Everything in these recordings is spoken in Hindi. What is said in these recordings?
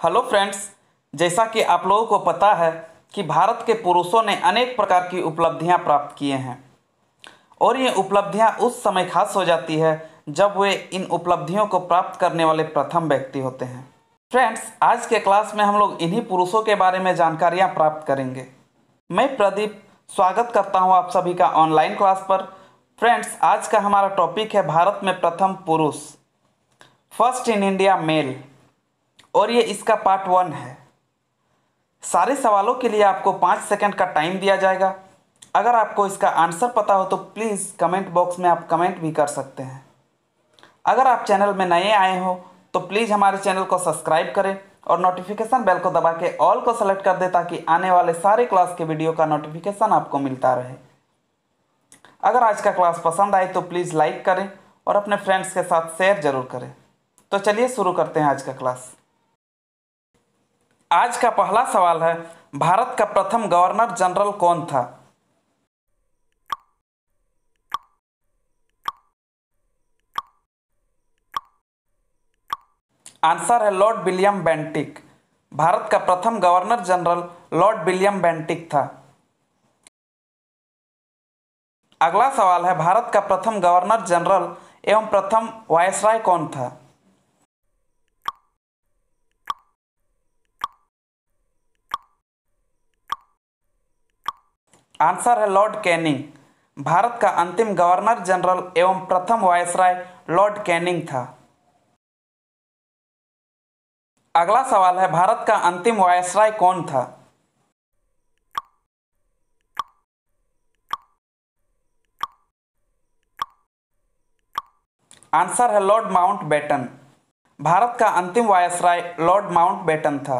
हेलो फ्रेंड्स जैसा कि आप लोगों को पता है कि भारत के पुरुषों ने अनेक प्रकार की उपलब्धियाँ प्राप्त किए हैं। और ये उपलब्धियाँ उस समय खास हो जाती है जब वे इन उपलब्धियों को प्राप्त करने वाले प्रथम व्यक्ति होते हैं। फ्रेंड्स आज के क्लास में हम लोग इन्हीं पुरुषों के बारे में जानकारियाँ प्राप्त करेंगे। मैं प्रदीप, स्वागत करता हूँ आप सभी का ऑनलाइन क्लास पर। फ्रेंड्स आज का हमारा टॉपिक है भारत में प्रथम पुरुष। फ़र्स्ट इन इंडिया मेल और ये इसका पार्ट वन है। सारे सवालों के लिए आपको पाँच सेकंड का टाइम दिया जाएगा। अगर आपको इसका आंसर पता हो तो प्लीज़ कमेंट बॉक्स में आप कमेंट भी कर सकते हैं। अगर आप चैनल में नए आए हो तो प्लीज़ हमारे चैनल को सब्सक्राइब करें और नोटिफिकेशन बेल को दबा के ऑल को सेलेक्ट कर दें ताकि आने वाले सारे क्लास के वीडियो का नोटिफिकेशन आपको मिलता रहे। अगर आज का क्लास पसंद आए तो प्लीज़ लाइक करें और अपने फ्रेंड्स के साथ शेयर ज़रूर करें। तो चलिए शुरू करते हैं आज का क्लास आज का पहला सवाल है, भारत का प्रथम गवर्नर जनरल कौन था? आंसर है लॉर्ड विलियम बेंटिक। भारत का प्रथम governor general lord William Bentinck था। अगला सवाल है, भारत का प्रथम गवर्नर जनरल एवं प्रथम वायसराय कौन था? आंसर है लॉर्ड कैनिंग। भारत का अंतिम गवर्नर जनरल एवं प्रथम वायसराय लॉर्ड कैनिंग था। अगला सवाल है, भारत का अंतिम वायसराय कौन था? आंसर है लॉर्ड माउंट बेटन भारत का अंतिम वायसराय लॉर्ड माउंट बेटन था।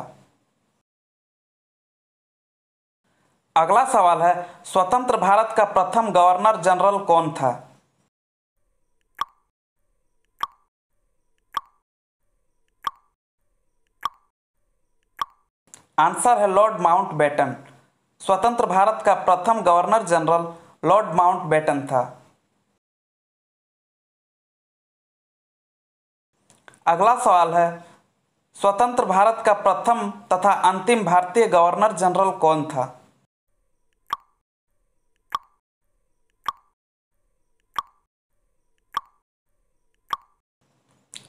अगला सवाल है, स्वतंत्र भारत का प्रथम गवर्नर जनरल कौन था? आंसर है लॉर्ड माउंट बेटन स्वतंत्र भारत का प्रथम governor general Lord Mountbatten था। अगला सवाल है, स्वतंत्र भारत का प्रथम तथा अंतिम भारतीय गवर्नर जनरल कौन था?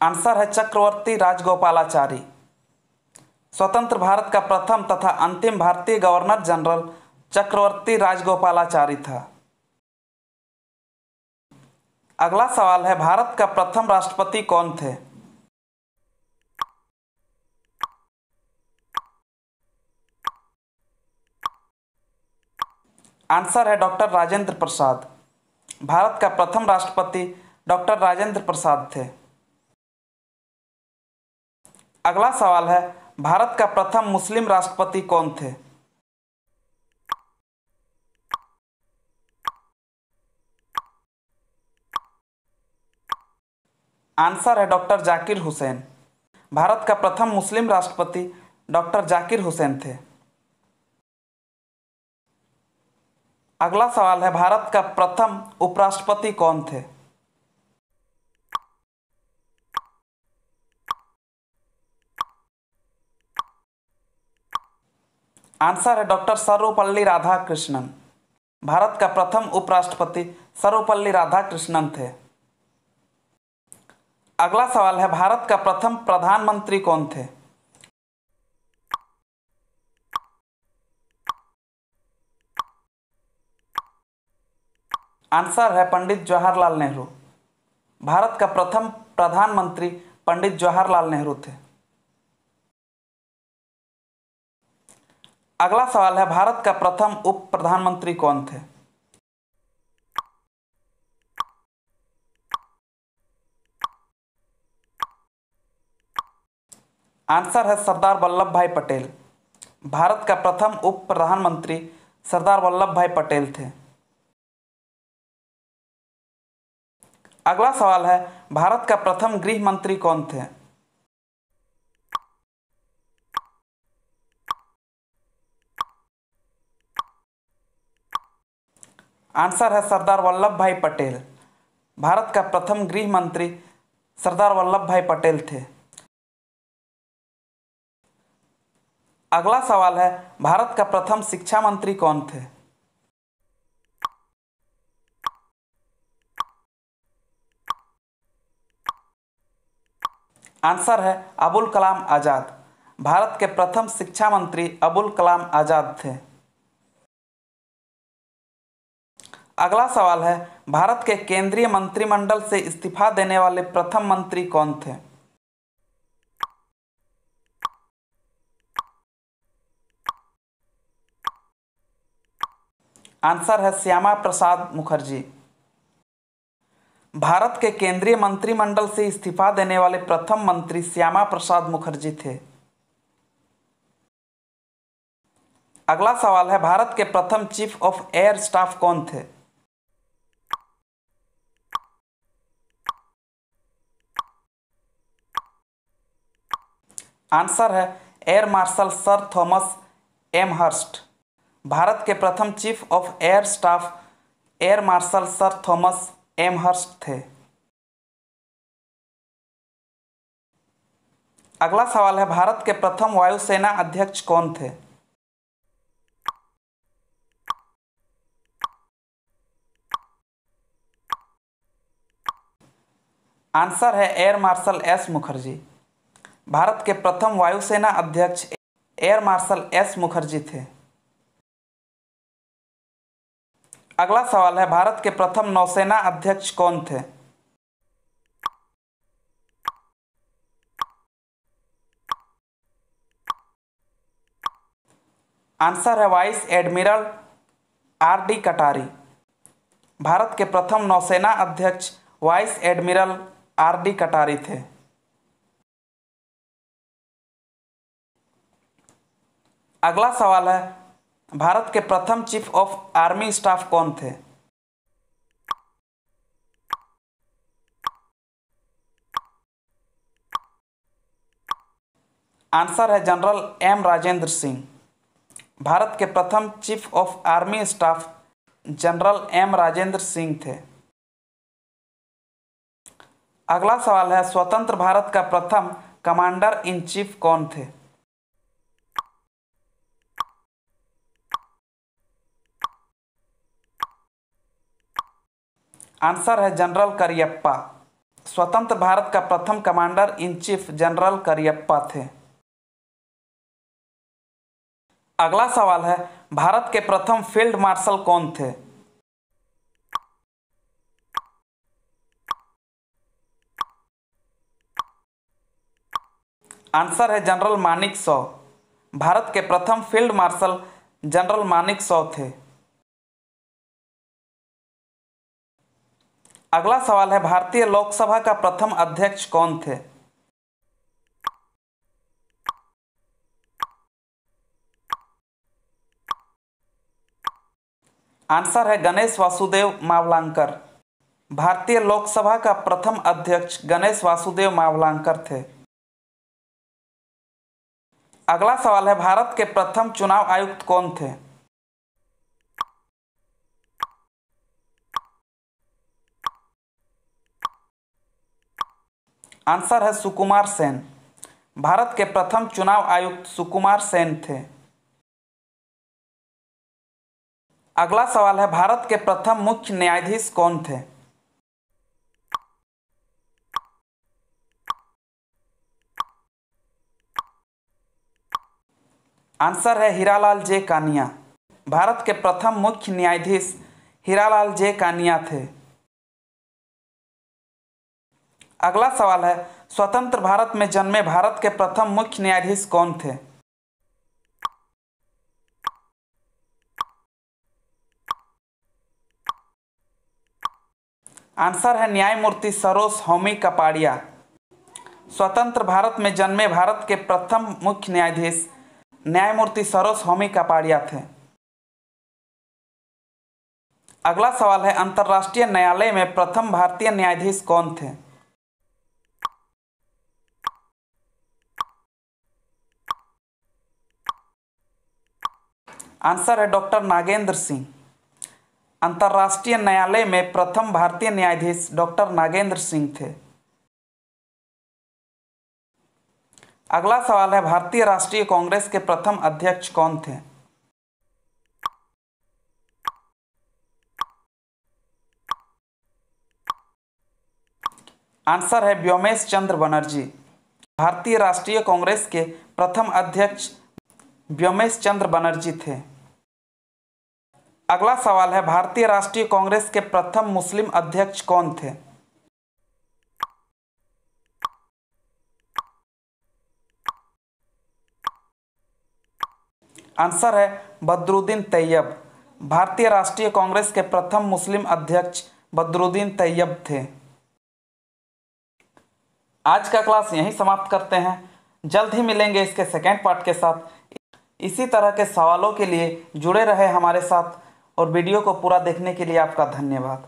आंसर है चक्रवर्ती राजगोपालाचारी। स्वतंत्र भारत का प्रथम तथा अंतिम भारतीय गवर्नर जनरल चक्रवर्ती राजगोपालाचारी था। अगला सवाल है, भारत का प्रथम राष्ट्रपति कौन थे? आंसर है डॉक्टर राजेंद्र प्रसाद। भारत का प्रथम राष्ट्रपति डॉक्टर राजेंद्र प्रसाद थे। अगला सवाल है, भारत का प्रथम मुस्लिम राष्ट्रपति कौन थे? आंसर है डॉक्टर जाकिर हुसैन। भारत का प्रथम मुस्लिम राष्ट्रपति डॉक्टर जाकिर हुसैन थे। अगला सवाल है, भारत का प्रथम उपराष्ट्रपति कौन थे? आंसर है डॉक्टर सर्वपल्ली राधाकृष्णन। भारत का प्रथम उपराष्ट्रपति सर्वपल्ली राधाकृष्णन थे। अगला सवाल है, भारत का प्रथम प्रधानमंत्री कौन थे? आंसर है पंडित जवाहरलाल नेहरू। भारत का प्रथम प्रधानमंत्री पंडित जवाहरलाल नेहरू थे। अगला सवाल है, भारत का प्रथम उप प्रधानमंत्री कौन थे? आंसर है सरदार वल्लभ भाई पटेल। भारत का प्रथम उप प्रधानमंत्री सरदार वल्लभ भाई पटेल थे। अगला सवाल है, भारत का प्रथम गृह मंत्री कौन थे? आंसर है सरदार वल्लभ भाई पटेल। भारत का प्रथम गृह मंत्री सरदार वल्लभ भाई पटेल थे। अगला सवाल है, भारत का प्रथम शिक्षा मंत्री कौन थे? आंसर है, अबुल कलाम आज़ाद। भारत के प्रथम शिक्षा मंत्री अबुल कलाम आज़ाद थे। अगला सवाल है, भारत के केंद्रीय मंत्रिमंडल से इस्तीफा देने वाले प्रथम मंत्री कौन थे? आंसर है श्यामा प्रसाद मुखर्जी। भारत के केंद्रीय मंत्रिमंडल से इस्तीफा देने वाले प्रथम मंत्री श्यामा प्रसाद मुखर्जी थे। अगला सवाल है, भारत के प्रथम चीफ ऑफ़ एयर स्टाफ कौन थे? आंसर है air marshal sir Thomas Elmhirst. Bharat के प्रथम chief of air staff air marshal sir Thomas Elmhirst थे। अगला सवाल है, भारत के प्रथम वायुसेना अध्यक्ष कौन थे? आंसर है air marshal S Mukherjee. Bharat के प्रथम वायुसेना अध्यक्ष एयर मार्शल एस मुखर्जी थे। अगला सवाल है, भारत के प्रथम नौसेना अध्यक्ष कौन थे? आंसर है, वाइस एडमिरल आर डी कटारी। भारत के प्रथम नौसेना अध्यक्ष वाइस एडमिरल आर डी कटारी थे। अगला सवाल है, भारत के प्रथम चीफ ऑफ़ आर्मी स्टाफ कौन थे? आंसर है जनरल एम राजेंद्र सिंह। भारत के प्रथम chief of army staff general M Rajendra Singh थे। अगला सवाल है, स्वतंत्र भारत का प्रथम कमांडर इन चीफ कौन थे? आंसर है जनरल करियप्पा। स्वतंत्र भारत का प्रथम commander in chief general Cariappa थे। अगला सवाल है, भारत के प्रथम फ़ील्ड मार्शल कौन थे? आंसर है जनरल मानिक सौ। भारत के प्रथम फ़ील्ड मार्शल जनरल मानिक सौ थे। अगला सवाल है, भारतीय लोकसभा का प्रथम अध्यक्ष कौन थे? आंसर है गणेश वासुदेव मावलांकर। भारतीय लोकसभा का प्रथम अध्यक्ष गणेश वासुदेव मावलांकर थे। अगला सवाल है, भारत के प्रथम चुनाव आयुक्त कौन थे? आंसर है सुकुमार सेन। भारत के प्रथम चुनाव आयुक्त सुकुमार सेन थे। अगला सवाल है, भारत के प्रथम मुख्य न्यायाधीश कौन थे? आंसर है हीरालाल जे कानिया। भारत के प्रथम मुख्य न्यायाधीश हीरालाल जे कानिया थे। अगला सवाल है, स्वतंत्र भारत में जन्मे भारत के प्रथम मुख्य न्यायाधीश कौन थे? आंसर है न्यायमूर्ति सरोज होमी कपाड़िया। स्वतंत्र भारत में जन्मे भारत के प्रथम मुख्य न्यायाधीश न्यायमूर्ति सरोज होमी कपाड़िया थे। अगला सवाल है, अंतर्राष्ट्रीय न्यायालय में प्रथम भारतीय न्यायाधीश कौन थे? आंसर है डॉक्टर नागेंद्र सिंह। अंतर्राष्ट्रीय न्यायालय में प्रथम भारतीय न्यायाधीश डॉक्टर नागेंद्र सिंह थे। अगला सवाल है, भारतीय राष्ट्रीय कांग्रेस के प्रथम अध्यक्ष कौन थे? आंसर है व्योमेश चंद्र बनर्जी। भारतीय राष्ट्रीय कांग्रेस के प्रथम अध्यक्ष व्योमेश चंद्र बनर्जी थे। अगला सवाल है, भारतीय राष्ट्रीय कांग्रेस के प्रथम मुस्लिम अध्यक्ष कौन थे? आंसर है, बदरुद्दीन तैयब। भारतीय राष्ट्रीय कांग्रेस के प्रथम मुस्लिम अध्यक्ष बदरुद्दीन तैयब थे। आज का क्लास यहीं समाप्त करते हैं। जल्द ही मिलेंगे इसके सेकेंड पार्ट के साथ। इसी तरह के सवालों के लिए जुड़े रहे हमारे साथ और वीडियो को पूरा देखने के लिए आपका धन्यवाद।